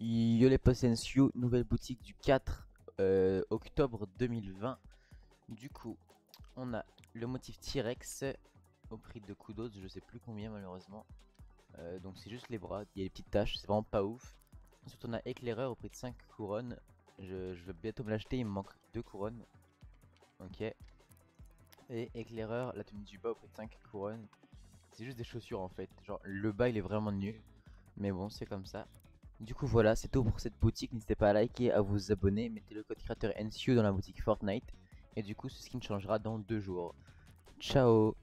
Yo les Potentiaux, nouvelle boutique du 4 euh, octobre 2020. Du coup, on a le motif T-Rex au prix de kudos, je sais plus combien malheureusement. Euh, donc c'est juste les bras, il y a des petites taches, c'est vraiment pas ouf. Ensuite on a éclaireur au prix de 5 couronnes. Je, vais bientôt me l'acheter, il me manque 2 couronnes. Ok. Et éclaireur, la tenue du bas au prix de 5 couronnes. C'est juste des chaussures en fait. Genre le bas il est vraiment nul. Mais bon, c'est comme ça. Du coup voilà, c'est tout pour cette boutique. N'hésitez pas à liker, à vous abonner. Mettez le code créateur NCU dans la boutique Fortnite. Et du coup, ce skin changera dans deux jours. Ciao